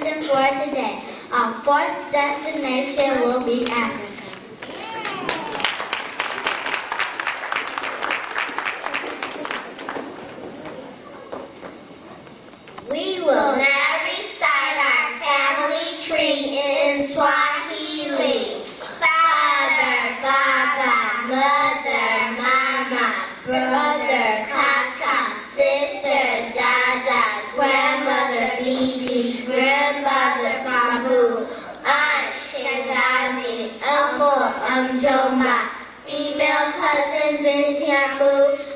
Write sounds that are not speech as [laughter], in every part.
incident for today. Our fourth destination will be Africa. We will now recite our family tree in Swahili. Father, Baba, Mother, Mama, Brother, Umjoma, female cousin, Bintiamu, male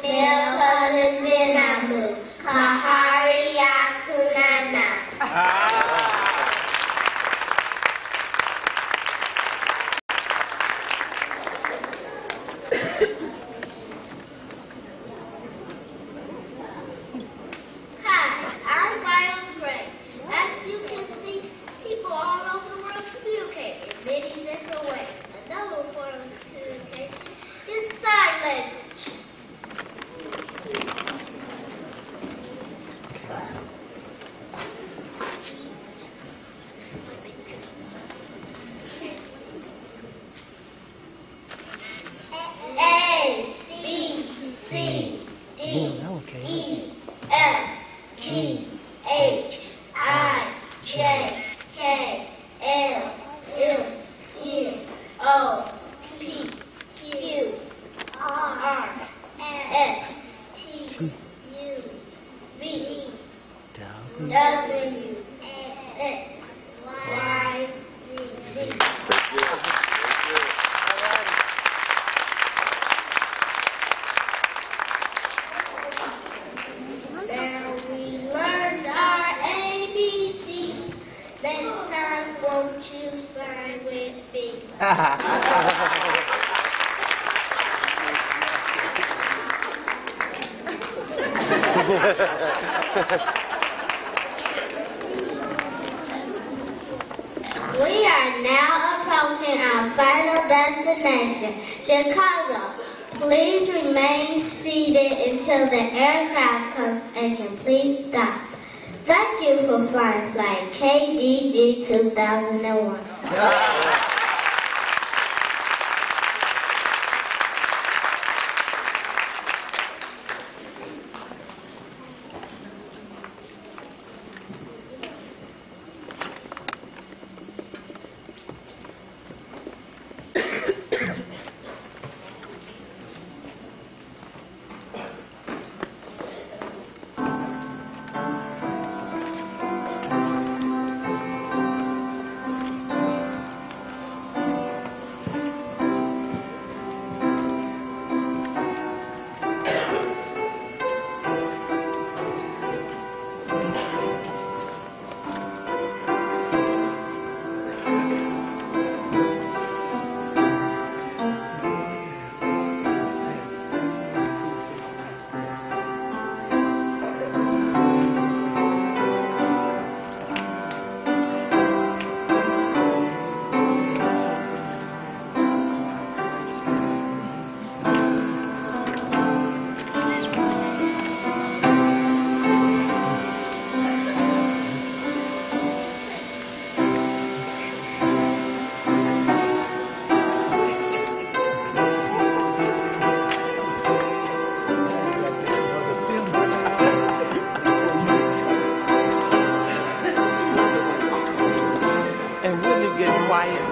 T, U, V, W, X, Y, Z. Now we learned our ABCs. Next time, won't you sign with me? [laughs] [laughs] We are now approaching our final destination, Chicago. Please remain seated until the aircraft comes and can please stop. Thank you for flying flight KDG 2001. [laughs]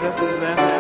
And wouldn't